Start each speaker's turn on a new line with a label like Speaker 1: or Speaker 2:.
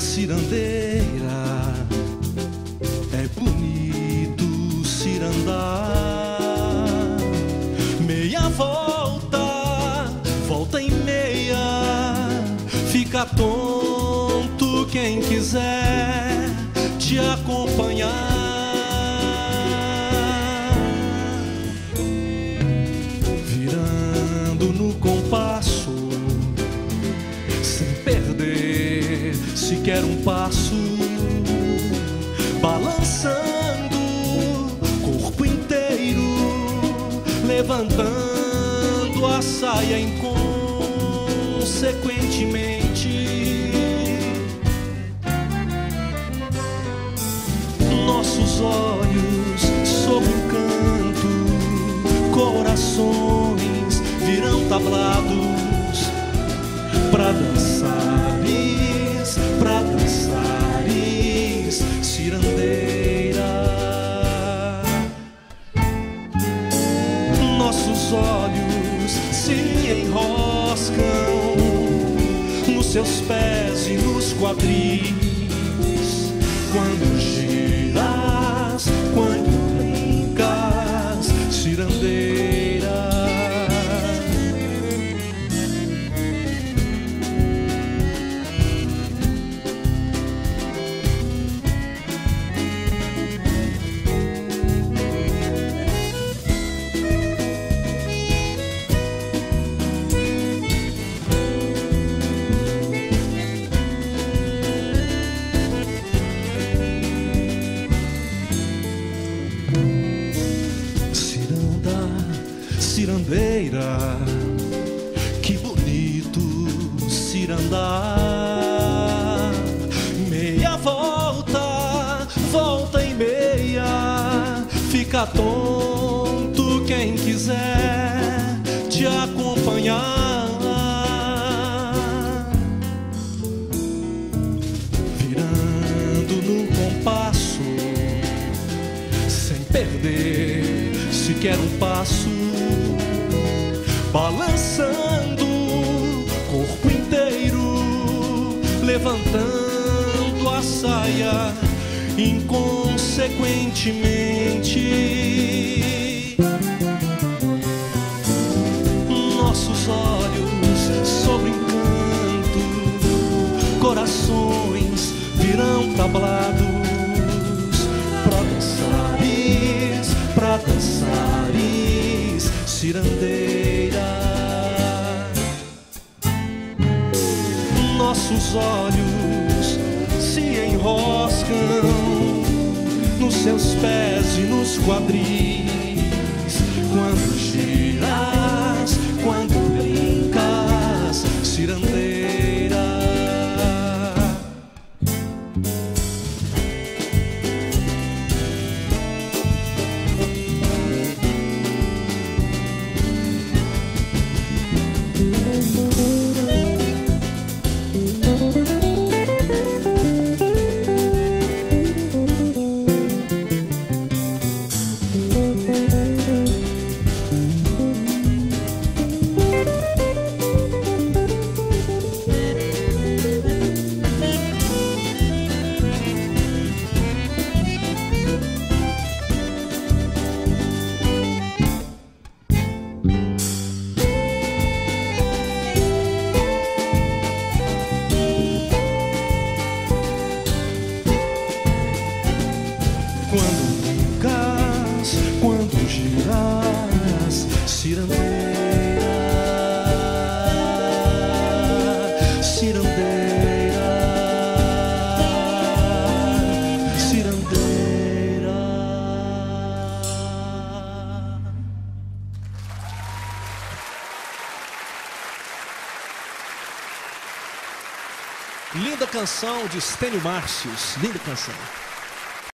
Speaker 1: cirandeira. É bonito cirandar. Meia volta, volta e meia. Fica tonto quem quiser te acompanhar. Sequer um passo, balançando corpo inteiro, levantando a saia inconsequentemente. Nossos olhos sob um canto, corações virão tablados pra dançares, Nossos olhos se enroscam nos seus pés e nos quadris. Quando que bonito cirandar. Meia volta, volta e meia, fica tonto quem quiser te acompanhar. Virando no compasso sem perder sequer um passo, balançando corpo inteiro, levantando a saia inconsequentemente. Nossos olhos sobre encanto, corações virão tablados pra dançares, pra dançares, cirandeira. Olhos se enroscam nos seus pés e nos quadris. Cirandeira, cirandeira, cirandeira. Linda canção de Stênio Márcios, linda canção.